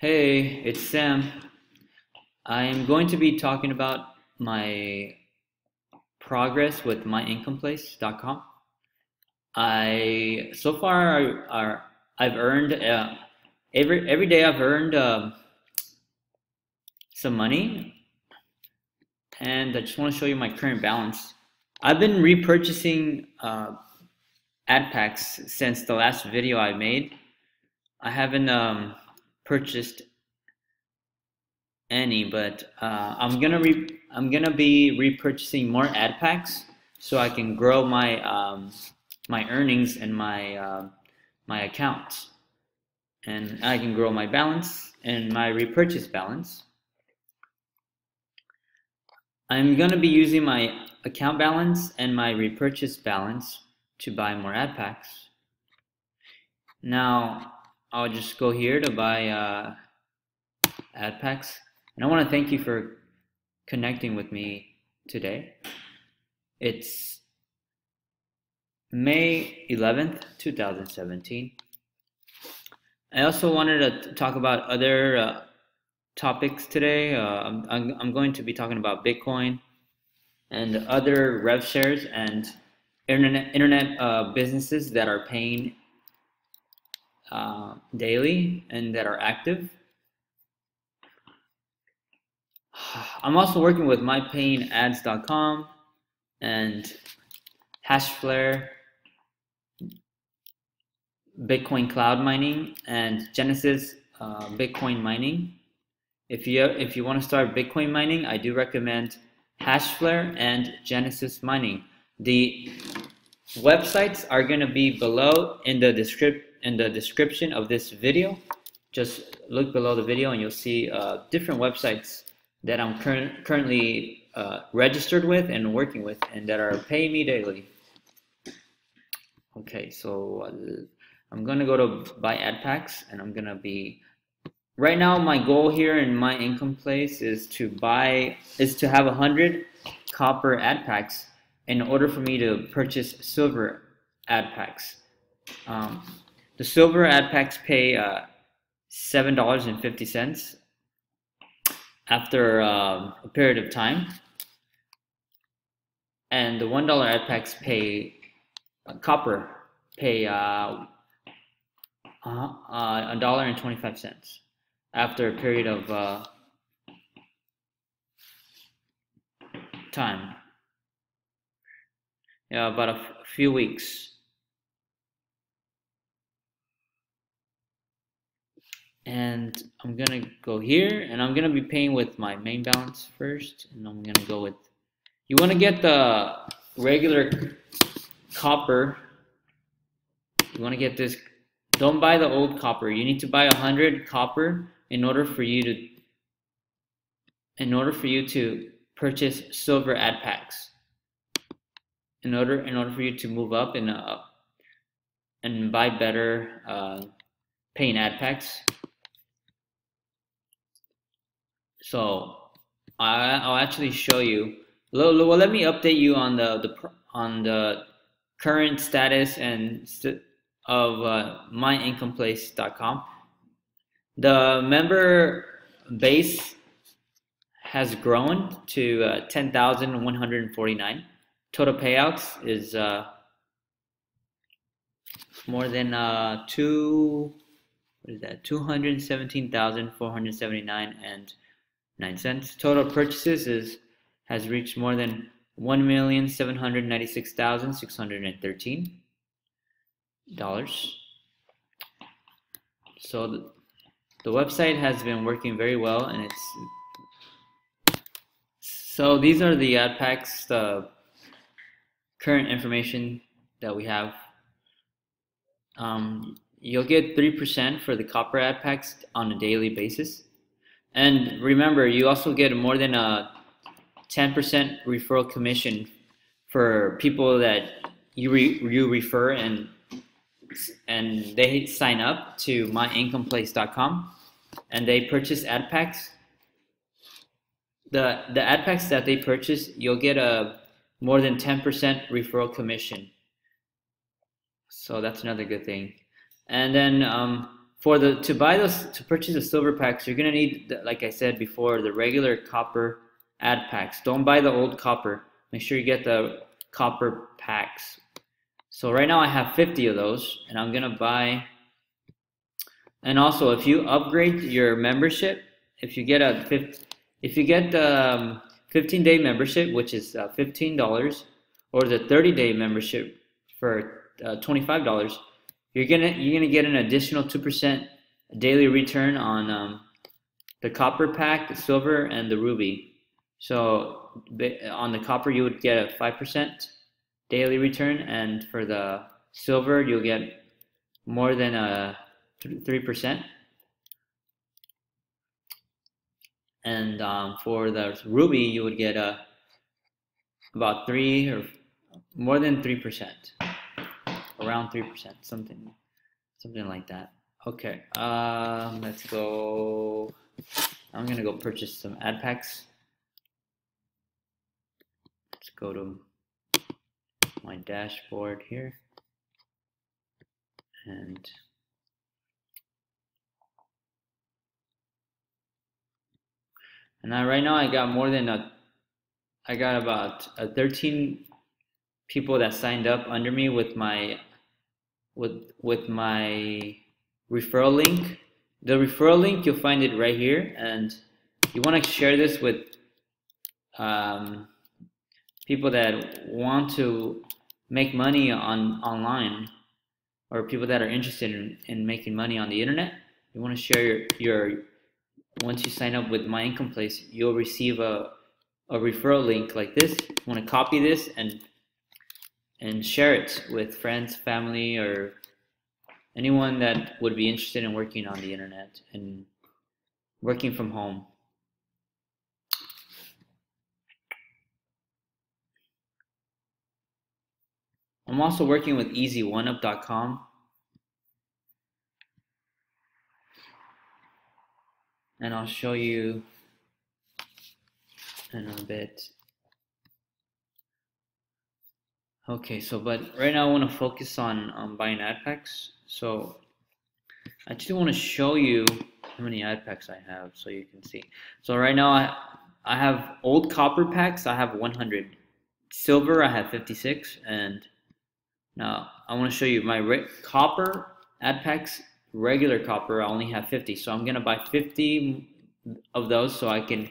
Hey, it's Sam. I'm going to be talking about my progress with myincomeplace.com. I so far are I've earned uh, every every day I've earned uh, some money, and I just want to show you my current balance. I've been repurchasing uh, ad packs since the last video I made. I haven't um, purchased any, but uh, I'm gonna re I'm gonna be repurchasing more ad packs so I can grow my um, my earnings and my uh, my accounts, and I can grow my balance and my repurchase balance. I'm gonna be using my account balance and my repurchase balance to buy more ad packs. Now I'll just go here to buy uh, ad packs. And I want to thank you for connecting with me today. It's May 11th, 2017. I also wanted to talk about other uh, topics today. Uh, I'm, I'm going to be talking about Bitcoin and other rev shares and internet, internet uh, businesses that are paying uh, daily and that are active. I'm also working with mypayingads.com and Hashflare, Bitcoin Cloud Mining, and Genesis uh, Bitcoin Mining. If you if you want to start Bitcoin mining, I do recommend Hashflare and Genesis Mining. The websites are going to be below in the description in the description of this video. Just look below the video and you'll see uh, different websites that I'm cur currently uh, registered with and working with and that are paying me daily. Okay, so uh, I'm gonna go to buy ad packs and I'm gonna be right now my goal here in my income place is to buy is to have a hundred copper ad packs in order for me to purchase silver ad packs. Um, the silver ad packs pay uh, $7.50 after uh, a period of time. And the $1 ad packs pay uh, copper pay uh, uh, a dollar and 25 cents after a period of uh, time. Yeah, about a few weeks. And I'm gonna go here and I'm gonna be paying with my main balance first and I'm gonna go with you want to get the regular copper? You want to get this don't buy the old copper. You need to buy a hundred copper in order for you to in order for you to purchase silver ad packs. In order in order for you to move up and uh, and buy better uh, paying ad packs so I, I'll actually show you. Well, let me update you on the, the on the current status and st of uh, myincomeplace.com. The member base has grown to uh, 10,149. Total payouts is uh, more than uh, two. What is that? 217,479 and nine cents. Total purchases is has reached more than one million seven hundred ninety six thousand six hundred and thirteen dollars. So the, the website has been working very well, and it's so these are the ad packs, the current information that we have. Um, you'll get 3% for the copper ad packs on a daily basis. And remember, you also get more than a 10% referral commission for people that you re, you refer and and they sign up to myincomeplace.com and they purchase ad packs. The the ad packs that they purchase, you'll get a more than 10% referral commission. So that's another good thing. And then um, for the to buy those to purchase the silver packs, you're gonna need, like I said before, the regular copper ad packs. Don't buy the old copper. Make sure you get the copper packs. So right now I have 50 of those, and I'm gonna buy. And also, if you upgrade your membership, if you get a if you get the um, 15 day membership, which is uh, $15, or the 30 day membership for uh, $25, you're gonna you're gonna get an additional two percent daily return on um, the copper pack, the silver, and the ruby. So on the copper, you would get a five percent daily return, and for the silver, you'll get more than a three percent. And um, for the ruby, you would get a about three or more than three percent around 3%, something, something like that. Okay, um, let's go. I'm gonna go purchase some ad packs. Let's go to my dashboard here. And and now right now I got more than a I got about a 13 people that signed up under me with my with with my referral link. The referral link you'll find it right here, and you want to share this with um, people that want to make money on online or people that are interested in, in making money on the internet. You want to share your, your once you sign up with my income place, you'll receive a, a referral link like this. You want to copy this and and share it with friends, family, or anyone that would be interested in working on the internet and working from home. I'm also working with easy1up.com. And I'll show you in a bit Okay, so but right now I want to focus on um, buying ad packs. So I just want to show you how many ad packs I have so you can see. So right now I I have old copper packs. I have 100. Silver I have 56 and now I want to show you my copper ad packs. Regular copper I only have 50. So I'm gonna buy 50 of those so I can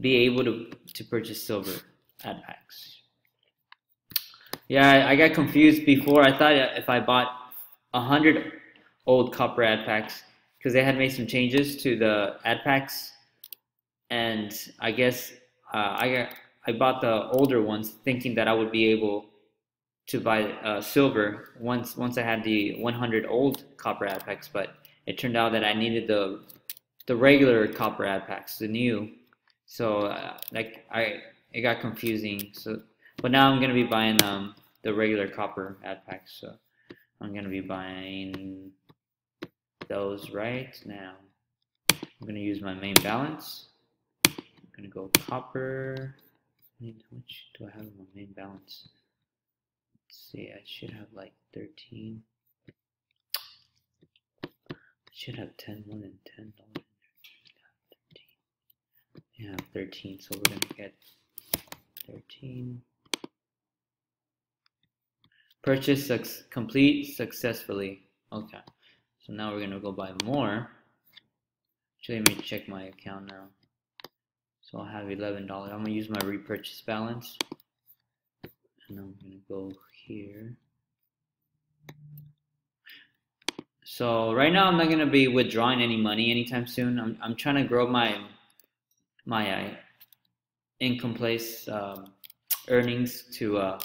be able to to purchase silver ad packs. Yeah, I, got confused before. I thought if I bought a hundred old copper ad packs because they had made some changes to the ad packs, and I guess uh, I got I bought the older ones thinking that I would be able to buy uh, silver once once I had the 100 old copper ad packs, but it turned out that I needed the the regular copper ad packs, the new. So uh, like I it got confusing. So but now I'm gonna be buying um, the regular copper ad packs. So I'm gonna be buying those right now. I'm gonna use my main balance. I'm gonna go copper. How much do I have in my main balance? Let's see, I should have like 13. I should have 10 more than 10 dollars. Yeah, 13. So we're gonna get 13. Purchase complete successfully. Okay. So now we're gonna go buy more. Actually, let me check my account now. So I'll have $11. I'm gonna use my repurchase balance. And I'm gonna go here. So right now I'm not gonna be withdrawing any money anytime soon. I'm, I'm trying to grow my my uh, income place um, earnings to uh,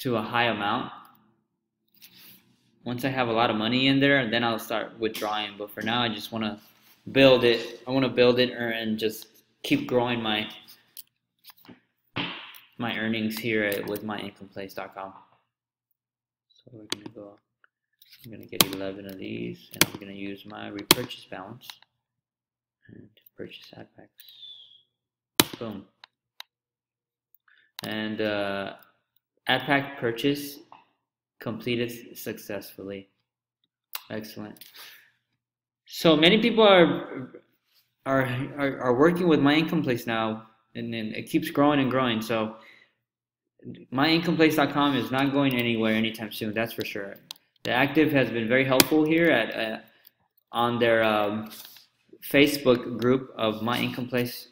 to a high amount. Once I have a lot of money in there, then I'll start withdrawing. But for now, I just want to build it. I want to build it and just keep growing my my earnings here at, with myincomeplace.com. So we're gonna go. I'm gonna get 11 of these, and I'm gonna use my repurchase balance and purchase ad packs. Boom. And uh, AdPack purchase completed successfully. Excellent. So many people are are are, are working with my income place now, and, and it keeps growing and growing. So myincomeplace.com is not going anywhere anytime soon. That's for sure. The active has been very helpful here at uh, on their um, Facebook group of My Income Place.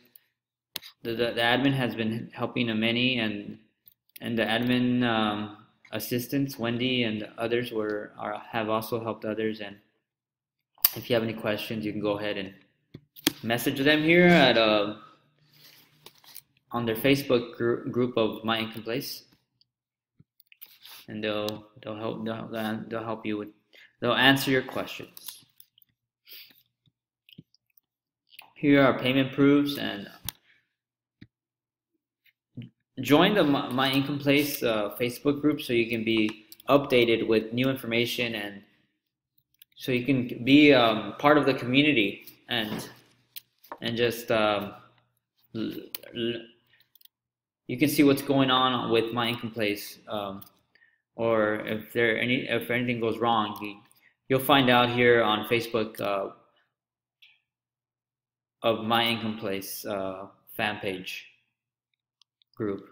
The, the, the, admin has been helping many, and and the admin um, assistants, Wendy and others, were are, have also helped others. And if you have any questions, you can go ahead and message them here at uh, on their Facebook gr group of My Income Place, and they'll they'll help they'll, they'll help you with they'll answer your questions. Here are payment proofs and join the My Income Place uh, Facebook group so you can be updated with new information and so you can be um, part of the community and and just um, you can see what's going on with My Income Place um, or if there any if anything goes wrong you, you'll find out here on Facebook uh, of my income place uh, fan page group.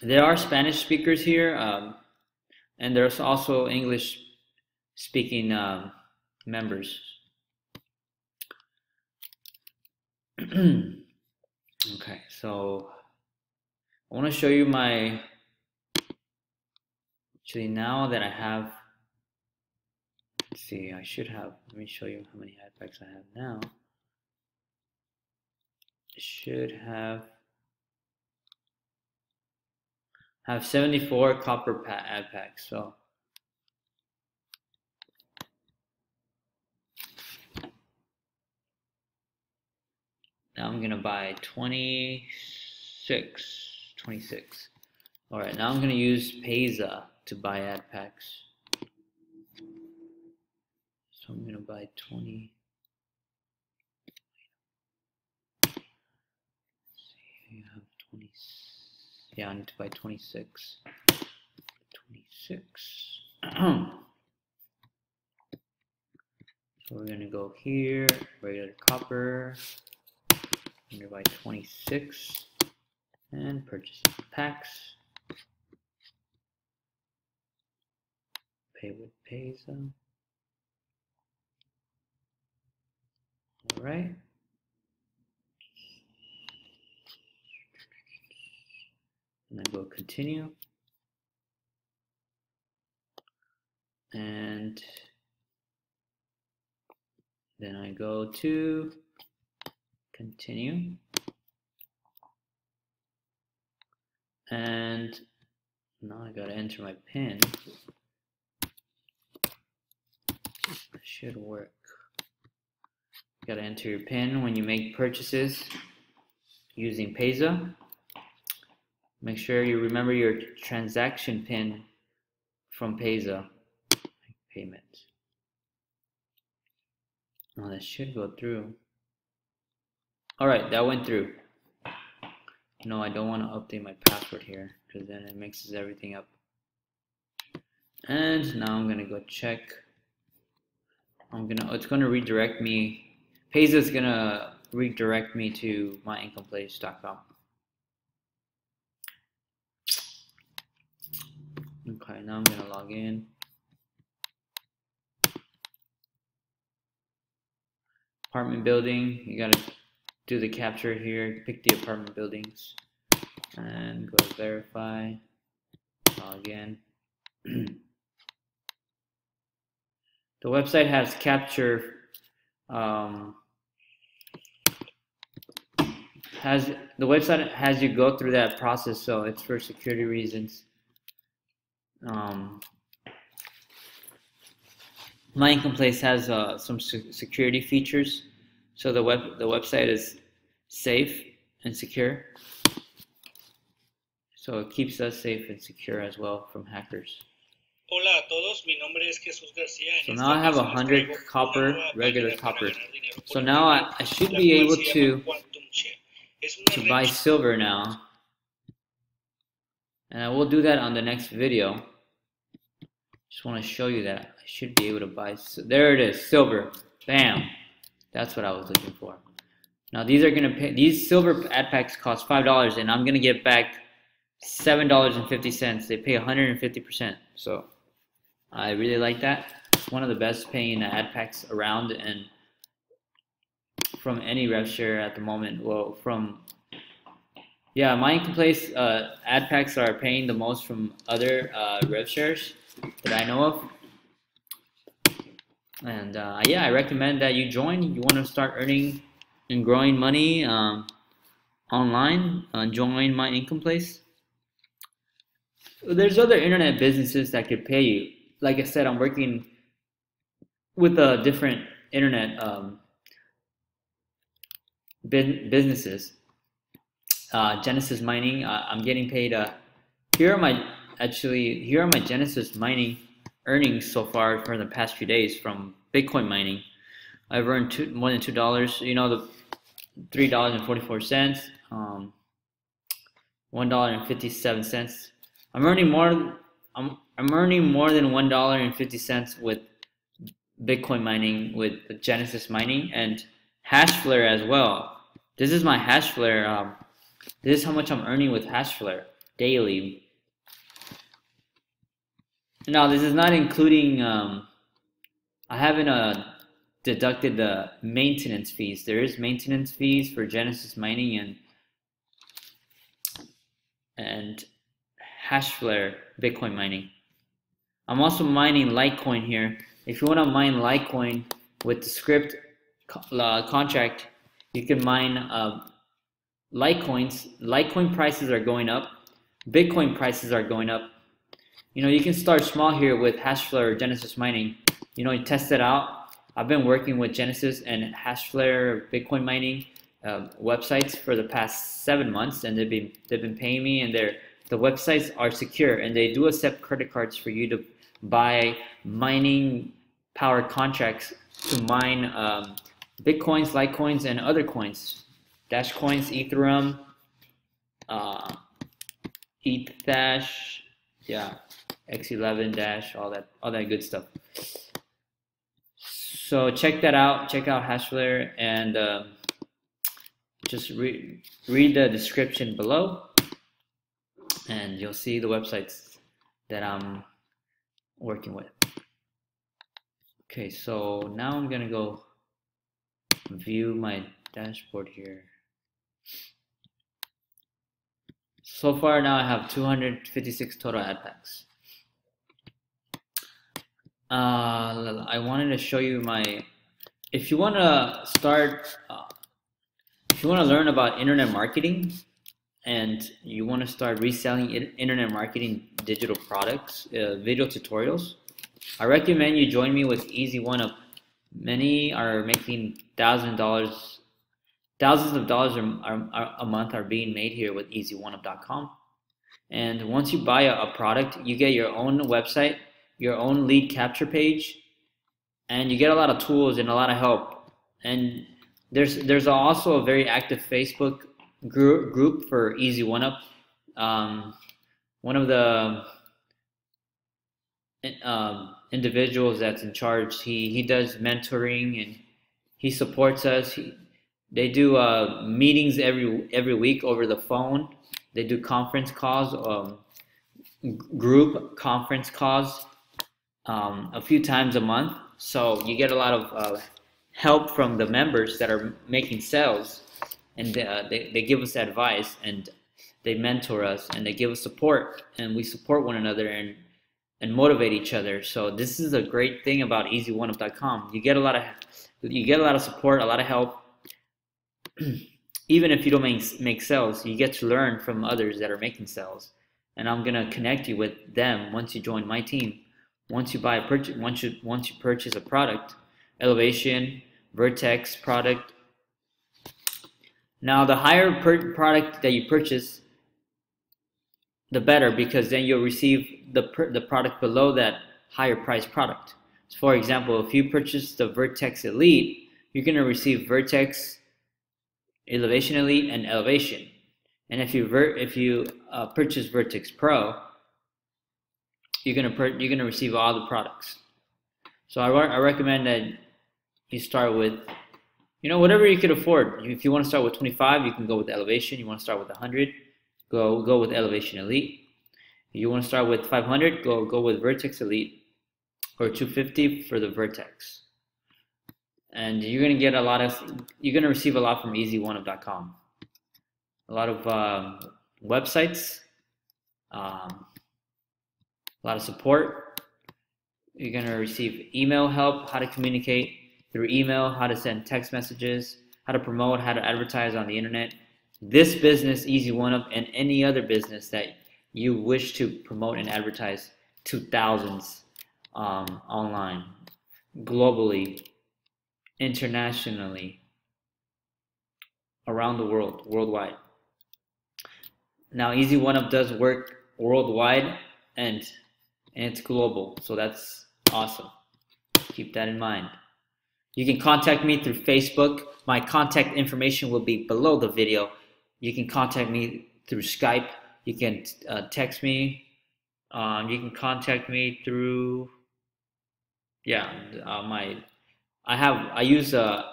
There are Spanish speakers here, um, and there's also English speaking um, members. okay, so I want to show you my Actually, now that I have, let's see, I should have, let me show you how many ad packs I have now. I should have, have 74 copper ad packs, so. Now I'm gonna buy 26, 26. All right, now I'm gonna use Payza to buy ad packs. So I'm going to buy 20. see, have 20. Yeah, I need to buy 26. 26. so we're going to go here, regular copper. I'm going to buy 26 and purchase packs. pay with Payza. All right. And then go continue. And then I go to continue. And now I gotta enter my PIN should work. You gotta enter your PIN when you make purchases using Payza. Make sure you remember your transaction PIN from Payza payment. Oh, that should go through. All right, that went through. No, I don't want to update my password here because then it mixes everything up. And now I'm gonna go check I'm gonna it's gonna redirect me Payza is gonna redirect me to myincomeplace.com. Okay, now I'm gonna log in. Apartment building, you gotta do the captcha here, pick the apartment buildings, and go to verify, log in. The website has captcha um, has the website has you go through that process, so it's for security reasons. Um, my income place has uh, some security features, so the web the website is safe and secure. So it keeps us safe and secure as well from hackers. Hola a todos, mi nombre es Jesús García. So now I have a hundred copper, regular copper. So now I, I should be able to to buy silver now. And I will do that on the next video. Just want to show you that I should be able to buy. So There it is, silver. Bam. That's what I was looking for. Now these are gonna pay. These silver ad packs cost five dollars, and I'm gonna get back seven dollars and fifty cents. They pay 150 percent. So I really like that. It's one of the best paying ad packs around, and from any rev share at the moment. Well, from yeah, my income place uh, ad packs are paying the most from other uh, rev shares that I know of. And uh, yeah, I recommend that you join. You want to start earning and growing money um, online. Uh, join my income place. There's other internet businesses that could pay you. Like I said, I'm working with a different internet um, businesses. Uh, Genesis Mining, uh, I'm getting paid. Uh, here are my actually here are my Genesis Mining earnings so far for the past few days from Bitcoin mining. I've earned two, more than two dollars. You know the three dollars and forty four cents, um, one dollar and fifty seven cents. I'm earning more. I'm I'm earning more than one dollar and fifty cents with Bitcoin mining with Genesis mining and Hashflare as well. This is my Hashflare. Um, this is how much I'm earning with Hashflare daily. Now this is not including. Um, I haven't uh, deducted the maintenance fees. There is maintenance fees for Genesis mining and and Hashflare Bitcoin mining. I'm also mining Litecoin here. If you want to mine Litecoin with the Scrypt uh, contract, you can mine uh, Litecoins. Litecoin prices are going up. Bitcoin prices are going up. You know, you can start small here with Hashflare or Genesis mining. You know, you test it out. I've been working with Genesis and Hashflare Bitcoin mining uh, websites for the past seven months, and they've been they've been paying me, and they're the websites are secure, and they do accept credit cards for you to buy mining power contracts to mine um, bitcoins, litecoins, and other coins, dash coins, Ethereum, uh, ETH Dash, yeah, X11 Dash, all that, all that good stuff. So check that out. Check out Hashflare and um, just re- read the description below, and you'll see the websites that I'm working with. Okay, so now I'm gonna go view my dashboard here. So far now I have 256 total ad packs. Uh, I wanted to show you my, if you want to start, uh, if you want to learn about internet marketing and you want to start reselling internet marketing digital products, uh, video tutorials, I recommend you join me with Easy One Up. Many are making thousand dollars, thousands of dollars are, are, are, a month are being made here with EasyOneUp.com. And once you buy a, a product, you get your own website, your own lead capture page, and you get a lot of tools and a lot of help. And there's there's also a very active Facebook group group for Easy One Up. Um, one of the um, individuals that's in charge. He he does mentoring and he supports us. He, they do uh, meetings every every week over the phone. They do conference calls, um, group conference calls, um, a few times a month. So you get a lot of uh, help from the members that are making sales, and uh, they they give us advice and they mentor us and they give us support, and we support one another and and motivate each other. So this is a great thing about EasyOneUp.com. You get a lot of you get a lot of support, a lot of help. Even if you don't make make sales, you get to learn from others that are making sales. And I'm gonna connect you with them once you join my team. Once you buy a purchase, once you once you purchase a product, Elevation, Vertex product. Now the higher per product that you purchase, the better because then you'll receive the the product below that higher price product. So for example, if you purchase the Vertex Elite, you're gonna receive Vertex Elevation Elite, and Elevation. And if you if you uh, purchase Vertex Pro, you're gonna you're gonna receive all the products. So I, re- I recommend that you start with, you know, whatever you could afford. If you want to start with 25, you can go with Elevation. You want to start with 100, go go with Elevation Elite. You want to start with 500, go go with Vertex Elite, or 250 for the Vertex. And you're gonna get a lot of, you're gonna receive a lot from EasyOneUp.com. A lot of um, websites, um, a lot of support. You're gonna receive email help, how to communicate through email, how to send text messages, how to promote, how to advertise on the internet. This business, Easy One Up, and any other business that you wish to promote and advertise to thousands um, online, globally, internationally, around the world, worldwide. Now, Easy One Up does work worldwide and and it's global, so that's awesome. Keep that in mind. You can contact me through Facebook. My contact information will be below the video. You can contact me through Skype. You can uh, text me. Um, you can contact me through, yeah, uh, my, I have, I use a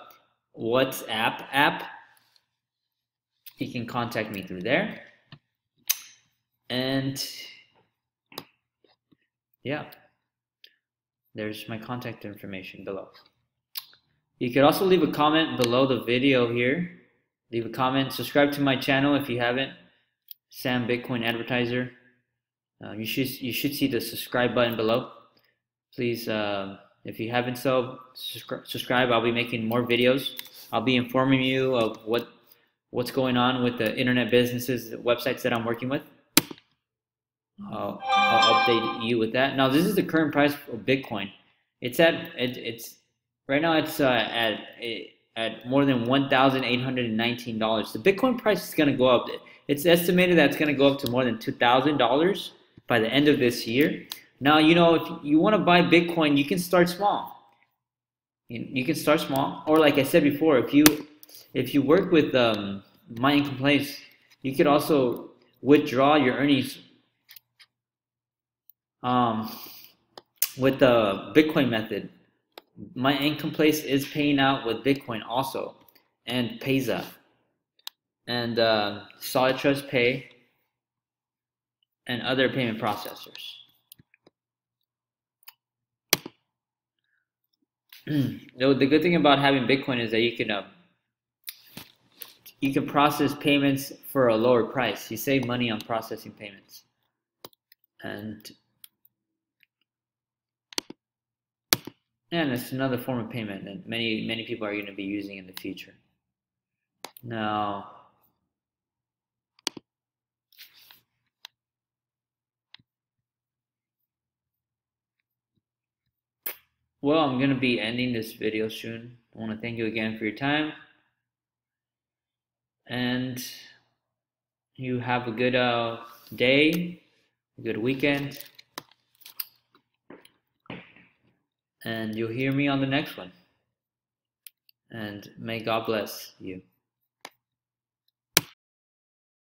WhatsApp app. You can contact me through there. And yeah, there's my contact information below. You could also leave a comment below the video here. Leave a comment. Subscribe to my channel if you haven't. Sam Bitcoin Advertiser. Uh, you should you should see the subscribe button below. Please, uh, if you haven't so subscri subscribe. I'll be making more videos. I'll be informing you of what what's going on with the internet businesses websites that I'm working with. I'll, I'll update you with that. Now, this is the current price of Bitcoin. It's at it, it's right now. It's uh, at at more than one thousand eight hundred and nineteen dollars. The Bitcoin price is going to go up. It's estimated that it's going to go up to more than two thousand dollars by the end of this year. Now, you know, if you want to buy Bitcoin, you can start small. You, can start small, or like I said before, if you if you work with um, my income place, you could also withdraw your earnings um, with the Bitcoin method, my income place is paying out with Bitcoin also, and Payza, and uh, Solid Trust Pay, and other payment processors. the good thing about having Bitcoin is that you can uh, you can process payments for a lower price. You save money on processing payments, and And it's another form of payment that many many people are going to be using in the future. Now, well, I'm going to be ending this video soon. I want to thank you again for your time. And you have a good uh, day, a good weekend. And you'll hear me on the next one. And may God bless you.